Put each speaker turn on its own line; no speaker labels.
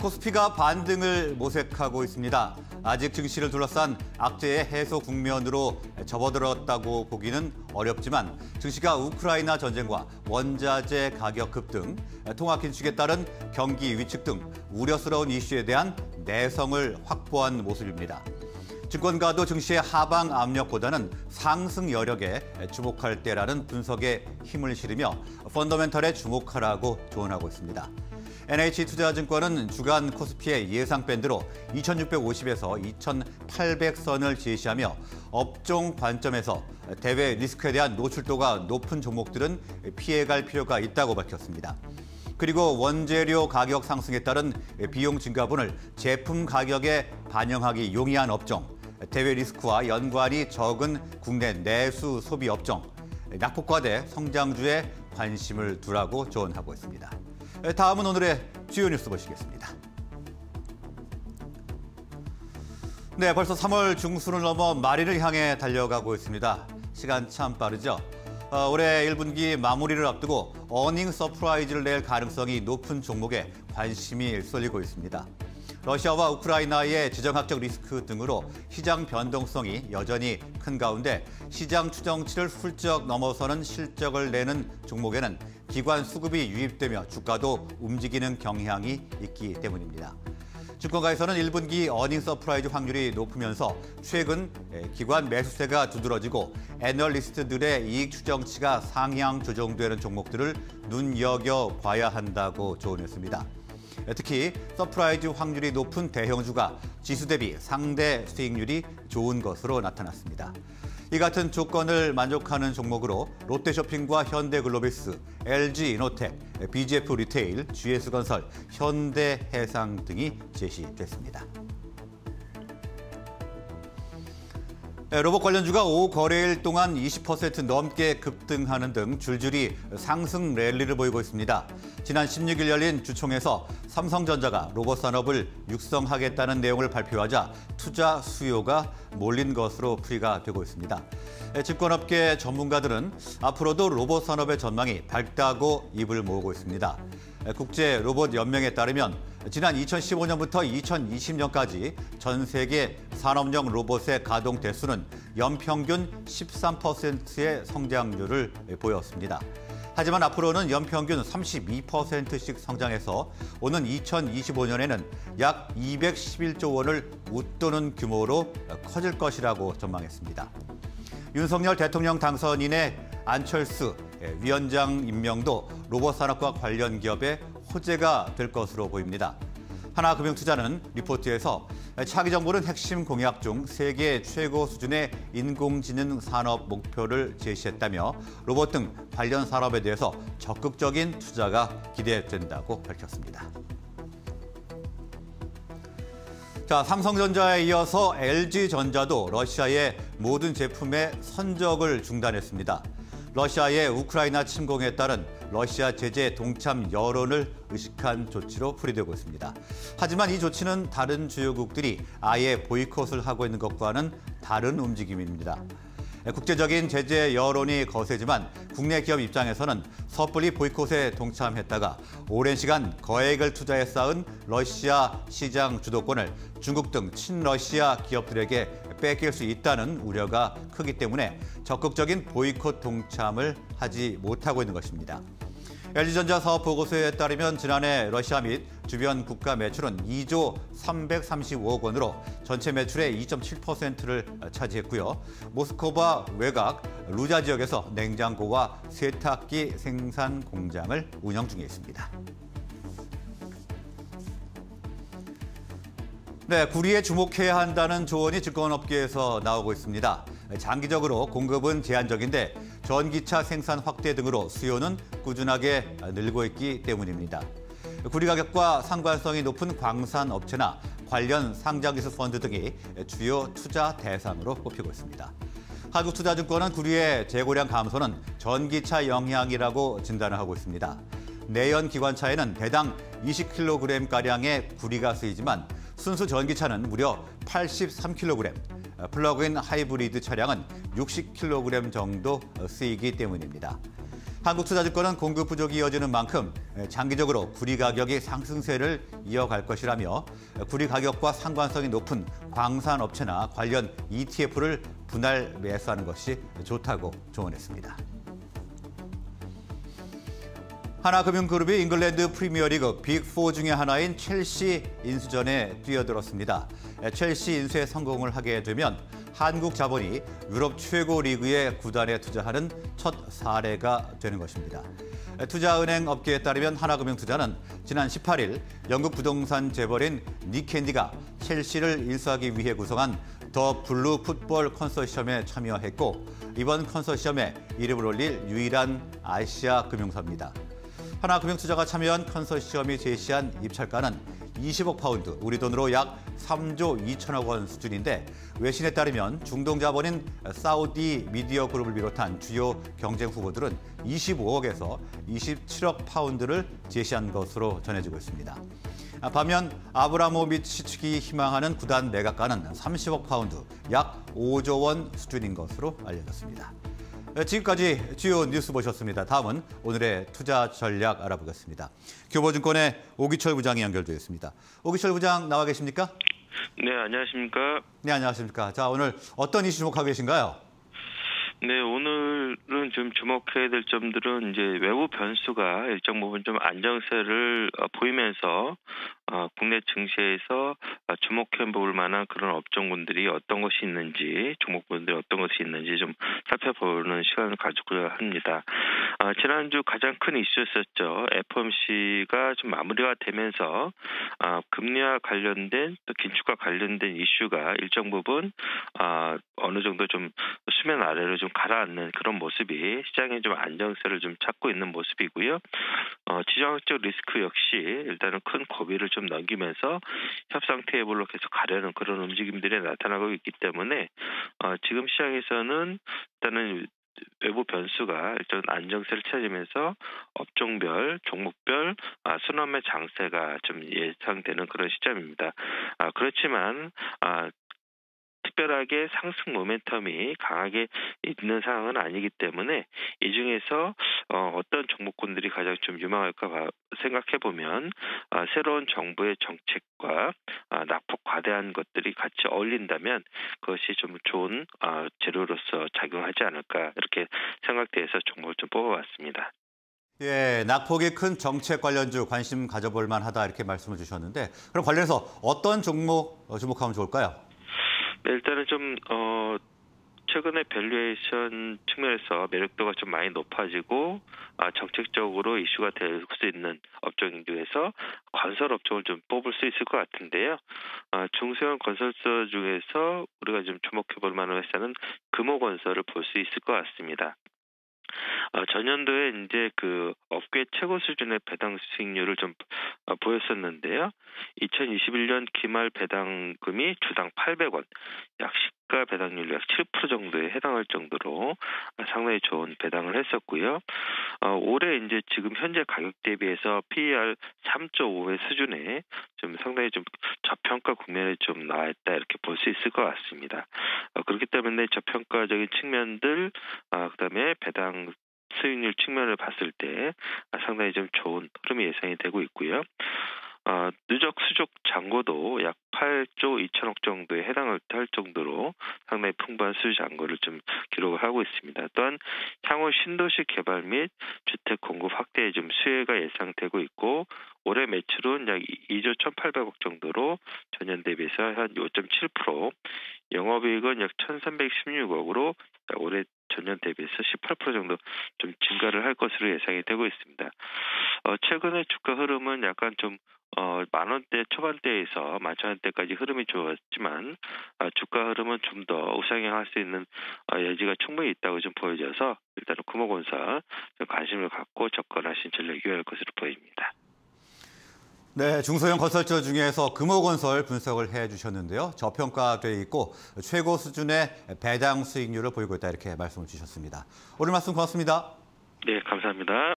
코스피가 반등을 모색하고 있습니다. 아직 증시를 둘러싼 악재의 해소 국면으로 접어들었다고 보기는 어렵지만 증시가 우크라이나 전쟁과 원자재 가격 급등, 통화 긴축에 따른 경기 위축 등 우려스러운 이슈에 대한 내성을 확보한 모습입니다. 증권가도 증시의 하방 압력보다는 상승 여력에 주목할 때라는 분석에 힘을 실으며 펀더멘털에 주목하라고 조언하고 있습니다. NH투자증권은 주간 코스피의 예상 밴드로 2650에서 2800선을 제시하며 업종 관점에서 대외 리스크에 대한 노출도가 높은 종목들은 피해갈 필요가 있다고 밝혔습니다. 그리고 원재료 가격 상승에 따른 비용 증가분을 제품 가격에 반영하기 용이한 업종, 대외 리스크와 연관이 적은 국내 내수 소비 업종, 낙폭과대 성장주에 관심을 두라고 조언하고 있습니다. 다음은 오늘의 주요 뉴스 보시겠습니다. 네, 벌써 3월 중순을 넘어 말일을 향해 달려가고 있습니다. 시간 참 빠르죠? 어, 올해 1분기 마무리를 앞두고 어닝 서프라이즈를 낼 가능성이 높은 종목에 관심이 쏠리고 있습니다. 러시아와 우크라이나의 지정학적 리스크 등으로 시장 변동성이 여전히 큰 가운데 시장 추정치를 훌쩍 넘어서는 실적을 내는 종목에는 기관 수급이 유입되며 주가도 움직이는 경향이 있기 때문입니다. 증권가에서는 1분기 어닝 서프라이즈 확률이 높으면서 최근 기관 매수세가 두드러지고 애널리스트들의 이익 추정치가 상향 조정되는 종목들을 눈여겨봐야 한다고 조언했습니다. 특히 서프라이즈 확률이 높은 대형주가 지수 대비 상대 수익률이 좋은 것으로 나타났습니다. 이 같은 조건을 만족하는 종목으로 롯데쇼핑과 현대글로비스, LG이노텍, BGF 리테일, GS건설, 현대해상 등이 제시됐습니다. 로봇 관련주가 5 거래일 동안 20% 넘게 급등하는 등 줄줄이 상승 랠리를 보이고 있습니다. 지난 16일 열린 주총에서 삼성전자가 로봇 산업을 육성하겠다는 내용을 발표하자 투자 수요가 몰린 것으로 풀이가 되고 있습니다. 네, 집권업계 전문가들은 앞으로도 로봇 산업의 전망이 밝다고 입을 모으고 있습니다. 네, 국제 로봇 연맹에 따르면 지난 2015년부터 2020년까지 전 세계 산업용 로봇의 가동 대수는 연평균 13%의 성장률을 보였습니다. 하지만 앞으로는 연평균 32%씩 성장해서 오는 2025년에는 약 211조 원을 웃도는 규모로 커질 것이라고 전망했습니다. 윤석열 대통령 당선인의 안철수 위원장 임명도 로봇 산업과 관련 기업의 호재가 될 것으로 보입니다. 하나금융투자는 리포트에서 차기 정부는 핵심 공약 중 세계 최고 수준의 인공지능 산업 목표를 제시했다며 로봇 등 관련 산업에 대해서 적극적인 투자가 기대된다고 밝혔습니다. 자, 삼성전자에 이어서 LG전자도 러시아의 모든 제품의 선적을 중단했습니다. 러시아의 우크라이나 침공에 따른 러시아 제재 동참 여론을 의식한 조치로 풀이되고 있습니다. 하지만 이 조치는 다른 주요국들이 아예 보이콧을 하고 있는 것과는 다른 움직임입니다. 국제적인 제재 여론이 거세지만 국내 기업 입장에서는 섣불리 보이콧에 동참했다가 오랜 시간 거액을 투자해 쌓은 러시아 시장 주도권을 중국 등 친러시아 기업들에게 뺏길 수 있다는 우려가 크기 때문에 적극적인 보이콧 동참을 하지 못하고 있는 것입니다. LG전자 사업 보고서에 따르면 지난해 러시아 및 주변 국가 매출은 2조 335억 원으로 전체 매출의 2.7%를 차지했고요. 모스크바 외곽 루자 지역에서 냉장고와 세탁기 생산 공장을 운영 중에 있습니다. 네, 구리에 주목해야 한다는 조언이 증권업계에서 나오고 있습니다. 장기적으로 공급은 제한적인데 전기차 생산 확대 등으로 수요는 꾸준하게 늘고 있기 때문입니다. 구리 가격과 상관성이 높은 광산 업체나 관련 상장지수 펀드 등이 주요 투자 대상으로 꼽히고 있습니다. 한국투자증권은 구리의 재고량 감소는 전기차 영향이라고 진단을 하고 있습니다. 내연 기관차에는 대당 20kg가량의 구리가 쓰이지만 순수 전기차는 무려 83kg, 플러그인 하이브리드 차량은 60kg 정도 쓰이기 때문입니다. 한국투자증권은 공급 부족이 이어지는 만큼 장기적으로 구리 가격이 상승세를 이어갈 것이라며 구리 가격과 상관성이 높은 광산 업체나 관련 ETF를 분할 매수하는 것이 좋다고 조언했습니다. 하나금융그룹이 잉글랜드 프리미어리그 빅4 중의 하나인 첼시 인수전에 뛰어들었습니다. 첼시 인수에 성공을 하게 되면 한국 자본이 유럽 최고 리그의 구단에 투자하는 첫 사례가 되는 것입니다. 투자은행 업계에 따르면 하나금융투자는 지난 18일 영국 부동산 재벌인 닉 캔디가 첼시를 인수하기 위해 구성한 더 블루 풋볼 컨소시엄에 참여했고 이번 컨소시엄에 이름을 올린 유일한 아시아 금융사입니다. 하나금융투자가 참여한 컨소시엄이 제시한 입찰가는 20억 파운드, 우리 돈으로 약 3조 2천억 원 수준인데 외신에 따르면 중동 자본인 사우디 미디어 그룹을 비롯한 주요 경쟁 후보들은 25억에서 27억 파운드를 제시한 것으로 전해지고 있습니다. 반면 아브라모비치 측이 희망하는 구단 매각가는 30억 파운드, 약 5조 원 수준인 것으로 알려졌습니다. 네, 지금까지 주요 뉴스 보셨습니다. 다음은 오늘의 투자 전략 알아보겠습니다. 교보증권의 오기철 부장이 연결되어 있습니다. 오기철 부장 나와 계십니까?
네, 안녕하십니까?
네, 안녕하십니까? 자, 오늘 어떤 이슈 주목하고 계신가요?
네, 오늘은 좀 주목해야 될 점들은 이제 외부 변수가 일정 부분 좀 안정세를 어, 보이면서 어, 국내 증시에서 어, 주목해 볼 만한 그런 업종군들이 어떤 것이 있는지, 종목군들이 어떤 것이 있는지 좀 살펴보는 시간을 가지고자 합니다. 어, 지난주 가장 큰 이슈였었죠. FOMC가 좀 마무리가 되면서 어, 금리와 관련된 또 긴축과 관련된 이슈가 일정 부분 어, 어느 정도 좀 수면 아래로 좀 가라앉는 그런 모습이 시장에 좀 안정세를 좀 찾고 있는 모습이고요. 어, 지정학적 리스크 역시 일단은 큰 고비를 좀 넘기면서 협상 테이블로 계속 가려는 그런 움직임들이 나타나고 있기 때문에 어, 지금 시장에서는 일단은 외부 변수가 일단 안정세를 찾으면서 업종별, 종목별 아, 순환매 장세가 좀 예상되는 그런 시점입니다. 아, 그렇지만 아, 특별하게 상승 모멘텀이 강하게 있는 상황은 아니기 때문에 이 중에서 어, 어떤 종목군들이 가장 좀 유망할까 생각해 보면 어, 새로운 정부의 정책과 어, 낙폭 과대한 것들이 같이 어울린다면 그것이 좀 좋은 어, 재료로서 작용하지 않을까 이렇게 생각돼서 종목을 좀 뽑아봤습니다.
예, 낙폭이 큰 정책 관련주 관심 가져볼 만하다 이렇게 말씀을 주셨는데 그럼 관련해서 어떤 종목 어, 주목하면 좋을까요?
네, 일단은 좀 어. 최근에 valuation 측면에서 매력도가 좀 많이 높아지고 아, 정책적으로 이슈가 될 수 있는 업종 중에서 건설 업종을 좀 뽑을 수 있을 것 같은데요. 아, 중소형 건설사 중에서 우리가 좀 주목해 볼 만한 회사는 금호건설을 볼 수 있을 것 같습니다. 어, 전년도에 이제 그 업계 최고 수준의 배당 수익률을 좀 어, 보였었는데요. 2021년 기말 배당금이 주당 800원, 약 시가 배당률 약 7% 정도에 해당할 정도로 상당히 좋은 배당을 했었고요. 어, 올해 이제 지금 현재 가격 대비해서 PER 3.5의 수준에 좀 상당히 좀 저평가 국면에 좀 나와 있다 이렇게 볼 수 있을 것 같습니다. 어, 그렇기 때문에 저평가적인 측면들, 아, 그다음에 배당 수익률 측면을 봤을 때 상당히 좀 좋은 흐름이 예상이 되고 있고요. 어, 누적 수족 잔고도 약 8조 2천억 정도에 해당할 정도로 상당히 풍부한 수주 잔고를 좀 기록을 하고 있습니다. 또한 향후 신도시 개발 및 주택 공급 확대에 좀 수혜가 예상되고 있고 올해 매출은 약 2조 1,800억 정도로 전년 대비해서 한 5.7%, 영업이익은 약 1,316억으로 올해 전년 대비해서 18% 정도 좀 증가를 할 것으로 예상이 되고 있습니다. 어, 최근에 주가 흐름은 약간 좀 어, 만 원대 초반대에서 만천 원대까지 흐름이 좋았지만 어, 주가 흐름은 좀 더 우상향할 수 있는 어, 여지가 충분히 있다고 좀 보여져서 일단은 구모건설 관심을 갖고 접근하신 전략이 유효할 것으로 보입니다.
네, 중소형 건설주 중에서 금호건설 분석을 해주셨는데요. 저평가돼 있고 최고 수준의 배당 수익률을 보이고 있다 이렇게 말씀을 주셨습니다. 오늘 말씀 고맙습니다.
네, 감사합니다.